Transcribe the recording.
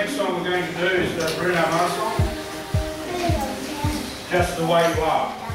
next song we're going to do is the Bruno Mars song, Just the Way You Are.